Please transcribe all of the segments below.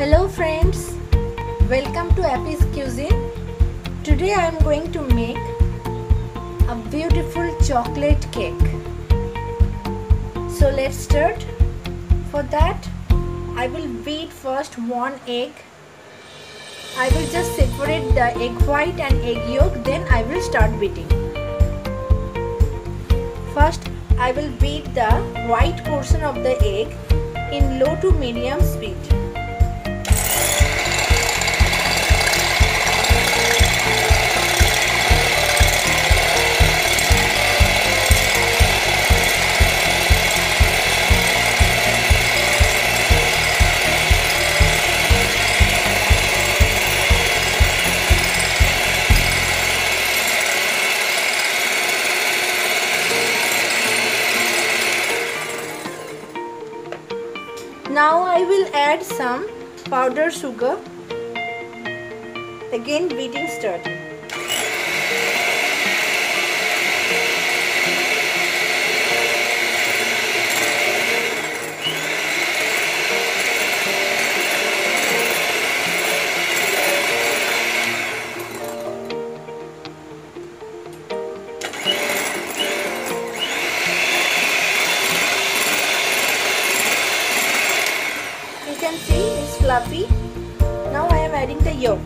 Hello friends, welcome to Appy's Cuisine. Today I am going to make a beautiful chocolate cake. So let's start. For that I will beat first one egg. I will just separate the egg white and egg yolk then I will start beating. First I will beat the white portion of the egg in low to medium speed. Powdered sugar. Again beating starting. Adding the yolk.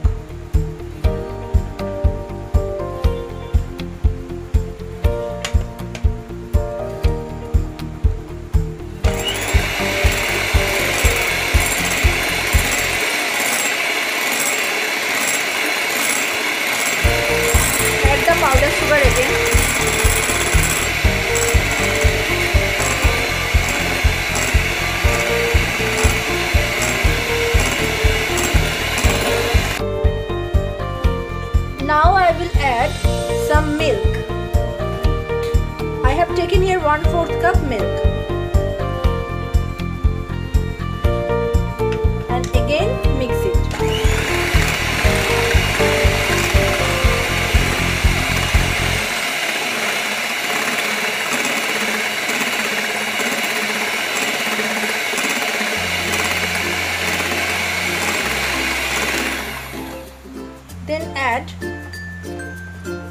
Add the powdered sugar Now I will add some milk. I have taken here 1 4th cup milk. And again mix it.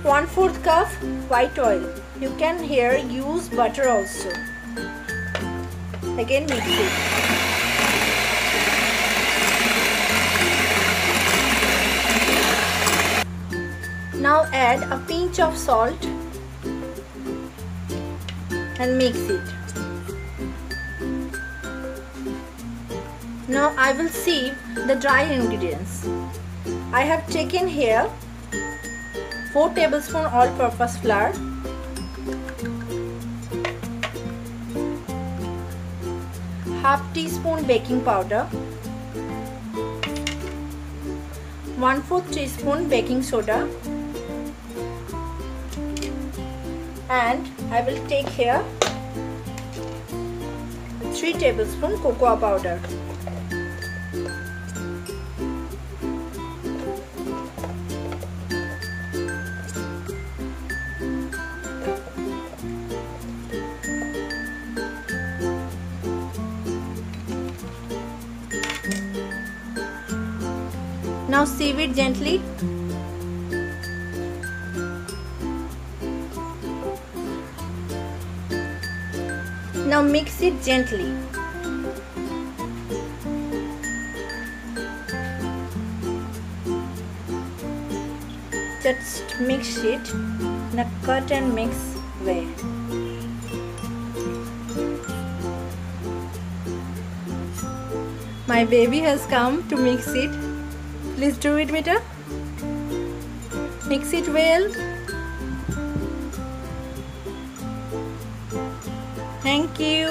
1 4th cup white oil. You can here use butter also. Again mix it. Now add a pinch of salt and mix it. Now I will sieve the dry ingredients. I have taken here 4 tablespoon all purpose flour. Half teaspoon baking powder. 1 4 teaspoon baking soda. And I will take here 3 tablespoon cocoa powder Now sieve it gently. Now mix it gently. Just mix it in a cut and mix way. My baby has come to mix it. Please do it better. Mix it well. Thank you.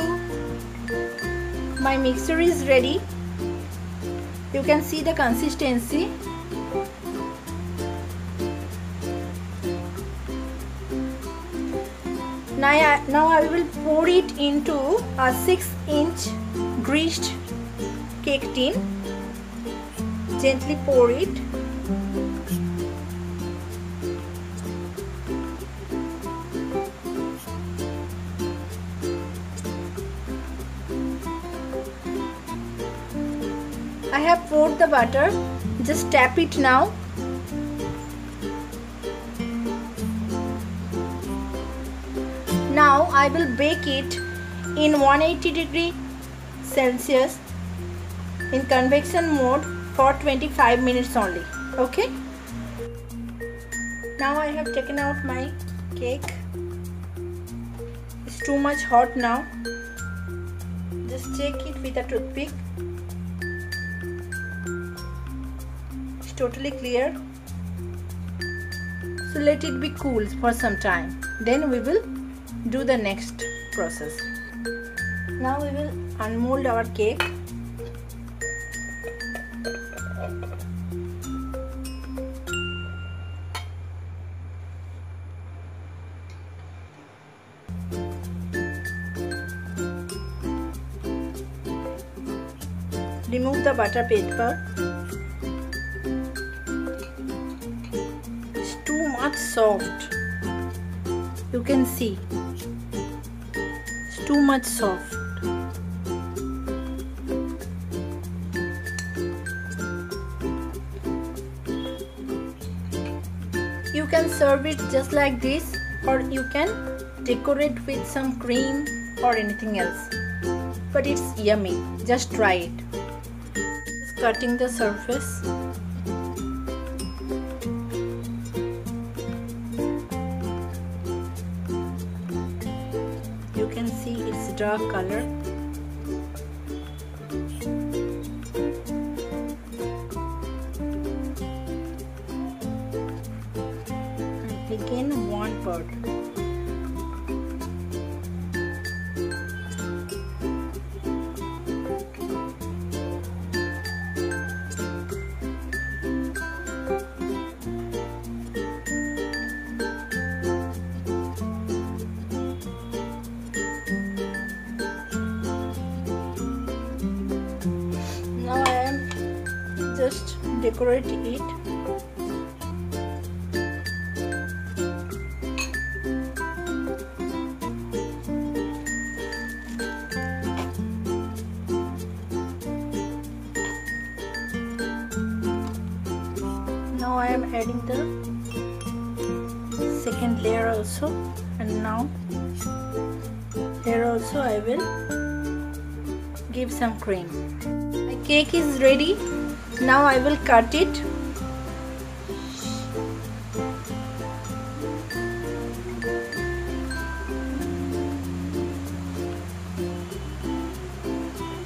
My mixture is ready. You can see the consistency. Now I, now I will pour it into a 6 inch greased cake tin gently pour it. I have poured the butter. Just tap it now. Now I will bake it in 180 degree Celsius in convection mode for 25 minutes only okay? Now I have taken out my cake. It's too much hot now. Just check it with a toothpick. It's totally clear. So let it be cool for some time. Then we will do the next process. Now we will unmold our cake remove the butter paper. It's too much soft. You can see. It's too much soft you can serve it just like this or you can decorate with some cream or anything else. But it's yummy. Just try it. Just cutting the surface. You can see it's dark color again one part now I am just decorate it I am adding the second layer also. And now here also I will give some cream. My cake is ready. Now I will cut it.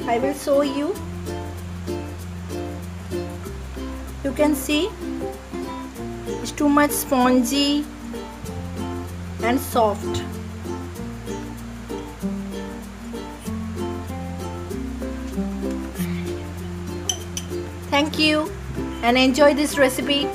I will show you. You can see it's too much spongy and soft. Thank you and enjoy this recipe